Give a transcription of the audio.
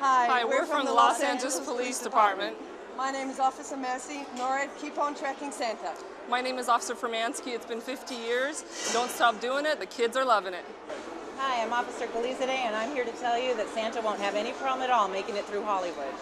Hi, Hi, we're, from, the Los Angeles, Police Department. My name is Officer Massey. NORAD, keep on tracking Santa. My name is Officer Fermansky. It's been 50 years. Don't stop doing it. The kids are loving it. Hi, I'm Officer Galizade, and I'm here to tell you that Santa won't have any problem at all making it through Hollywood.